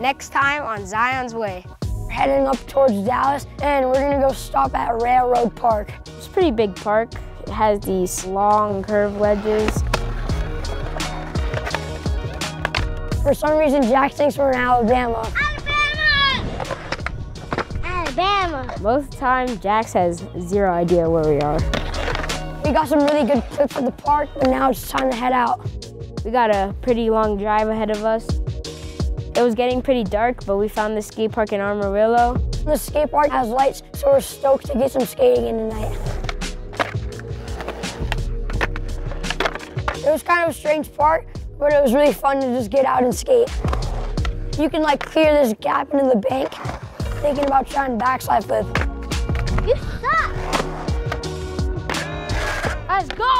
Next time on Zion's Way. We're heading up towards Dallas and we're gonna go stop at Railroad Park. It's a pretty big park. It has these long curved ledges. For some reason, Jax thinks we're in Alabama. Alabama! Alabama! Most of the time, Jax has zero idea where we are. We got some really good clips of the park, but now it's time to head out. We got a pretty long drive ahead of us. It was getting pretty dark, but we found the skate park in Amarillo. The skate park has lights, so we're stoked to get some skating in tonight. It was kind of a strange park, but it was really fun to just get out and skate. You can like clear this gap into the bank, thinking about trying backside flip. You suck! Let's go!